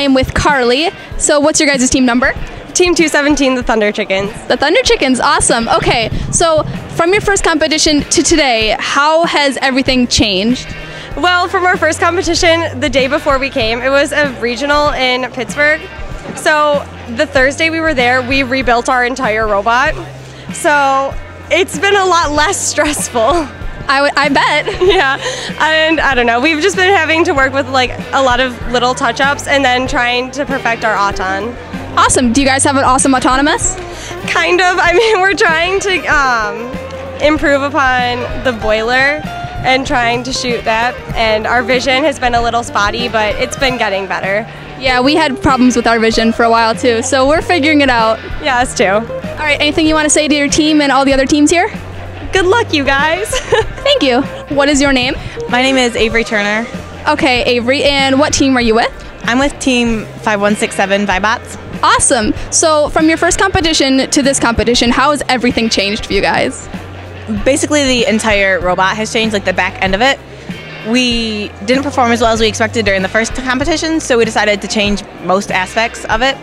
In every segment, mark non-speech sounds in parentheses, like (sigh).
am with Carly. So, what's your guys' team number? Team 217, the Thunder Chickens. The Thunder Chickens, awesome. Okay, so from your first competition to today, how has everything changed? Well, from our first competition, the day before we came, it was a regional in Pittsburgh. So the Thursday we were there, we rebuilt our entire robot. So it's been a lot less (laughs) stressful. I, w- I bet. (laughs) yeah, and I don't know. We've just been having to work with like a lot of little touch ups and then trying to perfect our auton. Awesome. Do you guys have an awesome autonomous? Kind of. I mean, (laughs) we're trying to um, improve upon the boiler and trying to shoot that. And our vision has been a little spotty, but it's been getting better. Yeah, we had problems with our vision for a while too, so we're figuring it out. Yeah, us too. All right, anything you want to say to your team and all the other teams here? Good luck, you guys. (laughs) Thank you. What is your name? My name is Avery Turner. Okay, Avery, and what team are you with? I'm with Team 5167 Vibots. Awesome. So, from your first competition to this competition, how has everything changed for you guys? Basically, the entire robot has changed, like the back end of it. We didn't perform as well as we expected during the first competition, so we decided to change most aspects of it.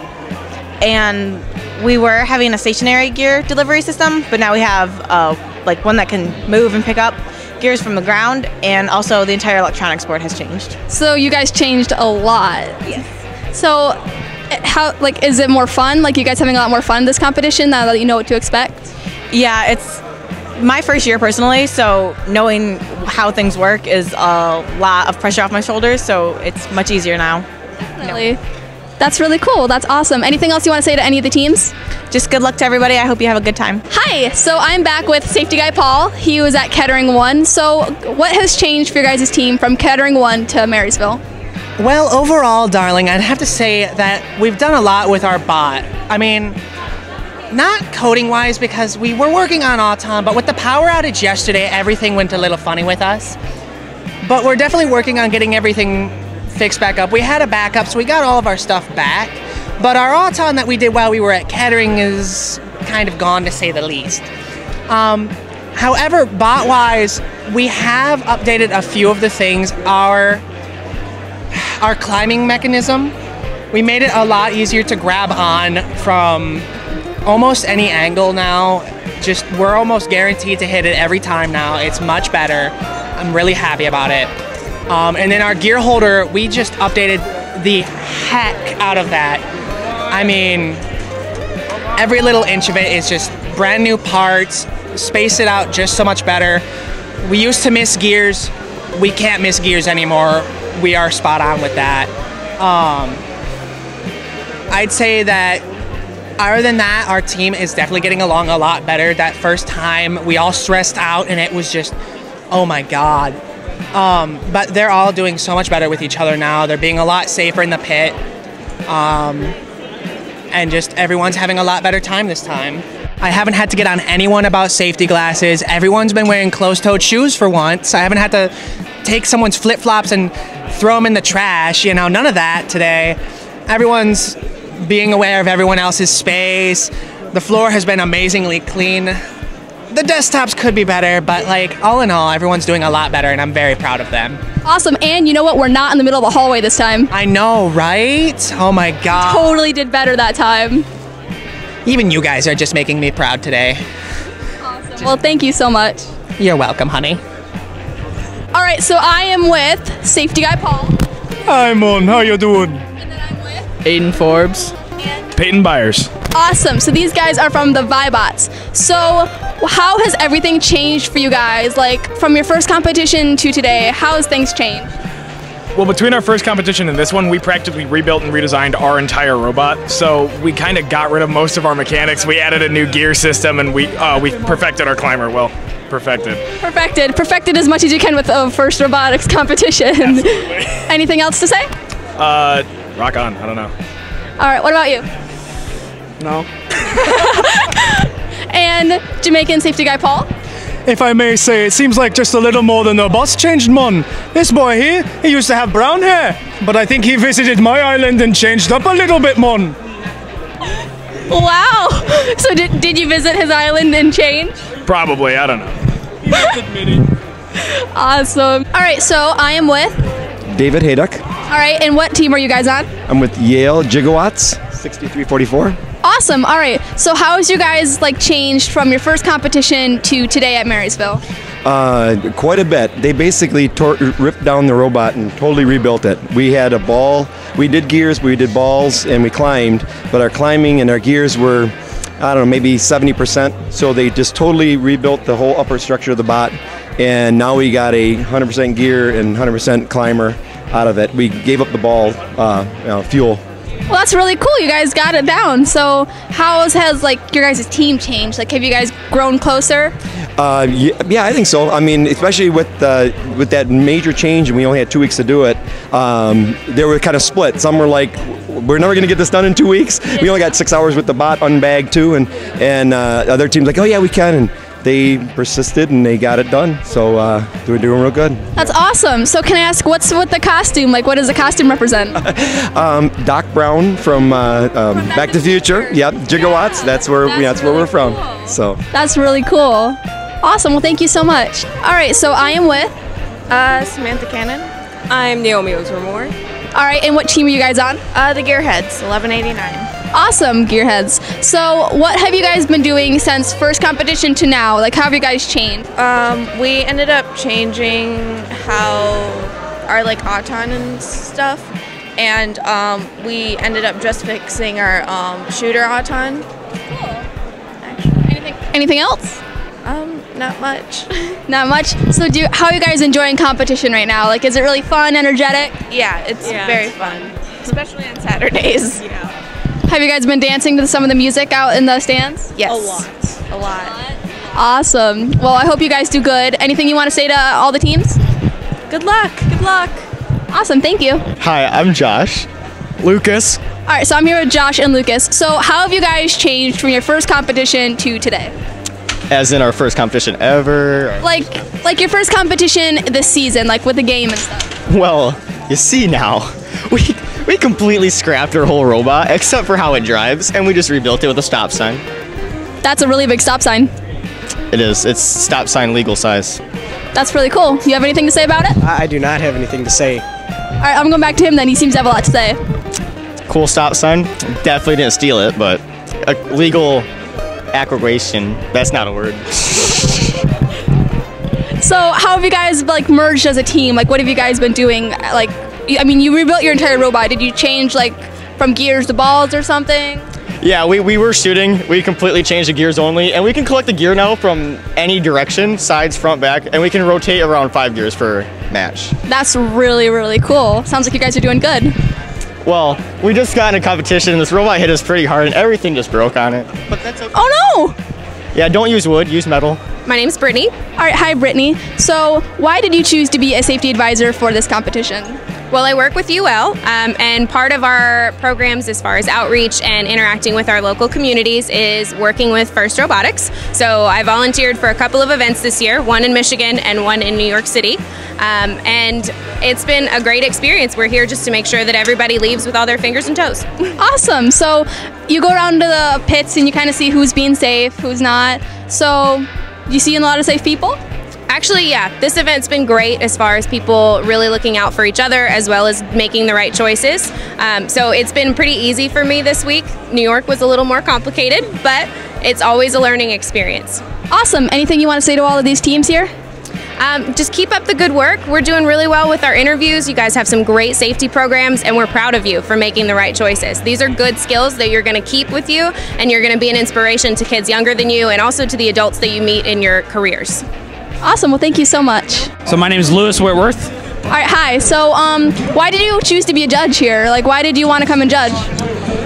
And we were having a stationary gear delivery system, but now we have uh, like one that can move and pick up gears from the ground, and also the entire electronics board has changed. So you guys changed a lot. Yes. So eh, how like is it more fun? Like you guys having a lot more fun this competition now that you know what to expect? Yeah, it's my first year personally, so knowing how things work is a lot of pressure off my shoulders, so it's much easier now. Definitely. That's really cool. That's awesome. Anything else you want to say to any of the teams? Just good luck to everybody. I hope you have a good time. Hi, so I'm back with safety guy Paul. He was at Kettering 1. So, what has changed for your guys' team from Kettering 1 to Marysville? Well, overall, darling, I'd have to say that we've done a lot with our bot. I mean, not coding wise because we were working on Auton, but with the power outage yesterday, everything went a little funny with us. But we're definitely working on getting everything fixed back up. We had a backup, so we got all of our stuff back. But our Auton that we did while we were at Kettering is kind of gone to say the least. Um, however, bot wise, we have updated a few of the things. Our our climbing mechanism, we made it a lot easier to grab on from almost any angle now. Just we're almost guaranteed to hit it every time now. It's much better. I'm really happy about it. Um, and then our gear holder, we just updated the heck out of that. I mean, every little inch of it is just brand new parts, space it out just so much better. We used to miss gears. We can't miss gears anymore. We are spot on with that. Um, I'd say that other than that, our team is definitely getting along a lot better. That first time, we all stressed out, and it was just, oh my god. Um, but they're all doing so much better with each other now. They're being a lot safer in the pit, um, and just everyone's having a lot better time this time. I haven't had to get on anyone about safety glasses. Everyone's been wearing closed-toed shoes for once. I haven't had to take someone's flip-flops and throw them in the trash. You know, none of that today. Everyone's being aware of everyone else's space. The floor has been amazingly clean. The desktops could be better, but like all in all, everyone's doing a lot better, and I'm very proud of them. Awesome. And you know what? We're not in the middle of the hallway this time. I know, right? Oh my god. Totally did better that time. Even you guys are just making me proud today. Awesome. Well, thank you so much. You're welcome, honey. All right, so I am with safety guy Paul. Hi, Mon. How you doing? And then I'm with Aiden Forbes. Peyton Byers. Awesome. So these guys are from the Vibots. So how has everything changed for you guys? Like from your first competition to today, how has things changed? Well, between our first competition and this one, we practically rebuilt and redesigned our entire robot. So we kind of got rid of most of our mechanics. We added a new gear system, and we uh, we perfected our climber. Well, perfected. Perfected. Perfected as much as you can with the first robotics (laughs) competition. Anything else to say? Uh, rock on. I don't know. All right. What about you? No. (laughs) And Jamaican safety guy Paul. If I may say, it seems like just a little more than the boss changed, Mon. This boy here, he used to have brown hair, but I think he visited my island and changed up a little bit, Mon. Wow. So did, did you visit his island and change? Probably. I don't know. Awesome. All right. So I am with. David Hayduck. All All right, and what team are you guys on? I'm with Yale Gigawatts, 6344. Awesome. All right. So how has you guys like changed from your first competition to today at Marysville? Uh, quite a bit. They basically tore, ripped down the robot and totally rebuilt it. We had a ball, we did gears, we did balls, and we climbed, but our climbing and our gears were, I don't know, maybe 70%. So they just totally rebuilt the whole upper structure of the bot, and now we got a 100% gear and 100% climber out of it. We gave up the ball uh, you know, fuel Well, that's really cool. You guys got it down. So how has, like your guys' team changed? Like, have you guys grown closer? Uh, yeah, yeah, I think so. I mean, especially with uh, with that major change, and we only had two weeks to do it. Um, they were kind of split. Some were like, "We're never going to get this done in two weeks." We only got six hours with the bot unbagged too, and and uh, other teams like, "Oh yeah, we can." And they persisted and they got it done. So uh, they're doing real good. That's awesome. So can I ask what's with the costume? Like, what does the costume represent? (laughs) Um, Doc Brown from, uh, um, Back to the Future. Yep, Gigawatts. That's where That's that's, where we're from. cool. So. That's really cool. Awesome. Well, thank you so much. All right. So I am with. Uh, Samantha Cannon. I'm Naomi Osermore. All right. And what team are you guys on? Uh, the Gearheads, 1189. Awesome, Gearheads. So, what have you guys been doing since first competition to now? Like, how have you guys changed? Um, we ended up changing how our like auton and stuff, and um, we ended up just fixing our um, shooter auton. Anything, anything else? Um, not much. (laughs) Not much. So, do you, how are you guys enjoying competition right now? Like, is it really fun, energetic? yeah, it's Yeah. very fun, especially on Saturdays. Have you guys been dancing to some of the music out in the stands? Yes, a lot. A lot. Awesome. Well, I hope you guys do good. Anything you want to say to all the teams? Good luck. Good luck. Awesome. Thank you. Hi, I'm Josh. Lucas. All right. So I'm here with Josh and Lucas. So how have you guys changed from your first competition to today? As in our first competition ever. Like, like your first competition this season, like with the game and stuff. Well, you see now, (laughs) we we completely scrapped our whole robot except for how it drives, and we just rebuilt it with a stop sign. That's a really big stop sign. It is. It's stop sign legal size. That's really cool. You have anything to say about it? I, I do not have anything to say. All right, I'm going back to him then. He seems to have a lot to say. Cool stop sign. Definitely didn't steal it, but a legal acquisition. That's not a word. (laughs) So how have you guys like merged as a team? Like, what have you guys been doing? Like, I mean, you rebuilt your entire robot. Did you change like from gears to balls or something? Yeah, we, we were shooting. We completely changed the gears only, and we can collect the gear now from any direction, sides, front, back, and we can rotate around five gears per match. That's really, really cool. Sounds like you guys are doing good. Well, we just got in a competition, and this robot hit us pretty hard, and everything just broke on it. But that's okay. Oh no! Yeah, don't use wood, use metal. My name's Brittany. All right, hi Brittany. So, why did you choose to be a safety advisor for this competition? Well, I work with UL, um, and part of our programs as far as outreach and interacting with our local communities is working with First Robotics. So I volunteered for a couple of events this year, one in Michigan and one in New York City. Um, and it's been a great experience. We're here just to make sure that everybody leaves with all their fingers and toes. (laughs) Awesome. So, you go down to the pits and you kind of see who's being safe, who's not. So, you see a lot of safe people? Actually, yeah, this event's been great as far as people really looking out for each other as well as making the right choices. Um, so it's been pretty easy for me this week. New York was a little more complicated, but it's always a learning experience. Awesome. Anything you want to say to all of these teams here? Um, just keep up the good work. We're doing really well with our interviews. You guys have some great safety programs, and we're proud of you for making the right choices. These are good skills that you're going to keep with you, and you're going to be an inspiration to kids younger than you and also to the adults that you meet in your careers. Awesome. Well, thank you so much. So my name is Lewis Whitworth. All right, hi. So, um, why did you choose to be a judge here? Like, why did you want to come and judge?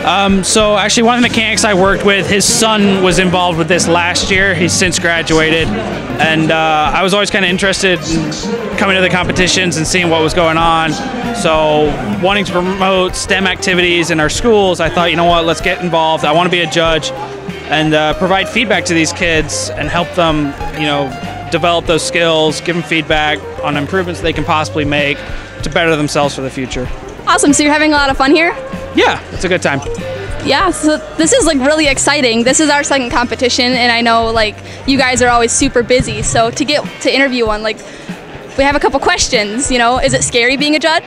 Um, so actually, one of the mechanics I worked with, his son was involved with this last year. He's since graduated, and uh, I was always kind of interested in coming to the competitions and seeing what was going on. So, wanting to promote STEM activities in our schools, I thought, you know what, let's get involved. I want to be a judge and uh, provide feedback to these kids and help them, you know, develop those skills, give them feedback on improvements they can possibly make to better themselves for the future. Awesome. So, you're having a lot of fun here? Yeah, it's a good time. Yeah, so this is like really exciting. This is our second competition, and I know like you guys are always super busy. So to get to interview one, like we have a couple questions. You know, is it scary being a judge?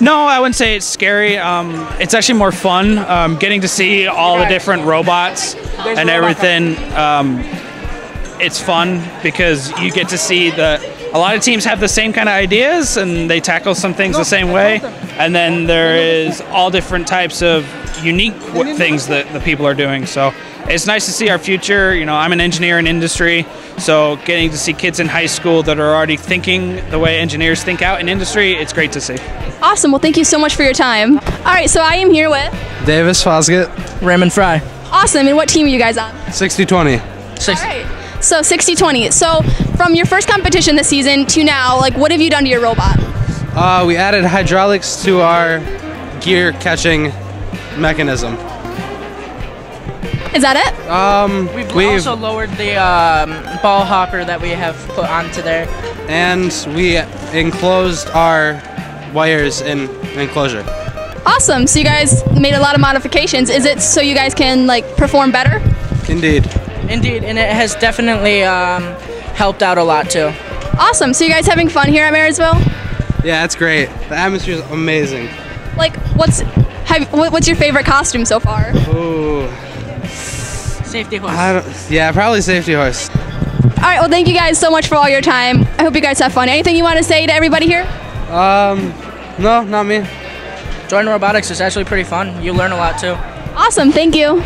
No, I wouldn't say it's scary. Um, it's actually more fun um, getting to see all the different robots and everything. Um, it's fun because you get to see the. A lot of teams have the same kind of ideas and they tackle some things the same way. And then there is all different types of unique w- things that the people are doing. So it's nice to see our future. You know, I'm an engineer in industry, so getting to see kids in high school that are already thinking the way engineers think out in industry, it's great to see. Awesome. Well, thank you so much for your time. All right, so I am here with. Davis Fosgate. Raymond Fry. Awesome. And what team are you guys on? 60 20. All right. So 60 20. So from your first competition this season to now, like what have you done to your robot? Uh, we added hydraulics to our gear catching mechanism. Is that it? Um, We've, we've also lowered the um, ball hopper that we have put onto there. and we enclosed our wires in enclosure. Awesome. So you guys made a lot of modifications. Is it so you guys can like perform better? Indeed. Indeed, and it has definitely um, helped out a lot too. Awesome. So you guys having fun here at Marysville? Yeah, it's great. The atmosphere is amazing. Like what's have, what's your favorite costume so far? Ooh. Safety horse. I don't, yeah, probably safety horse. All right. Well, thank you guys so much for all your time. I hope you guys have fun. Anything you want to say to everybody here? Um, no, not me. Joining robotics is actually pretty fun. You learn a lot too. Awesome. Thank you.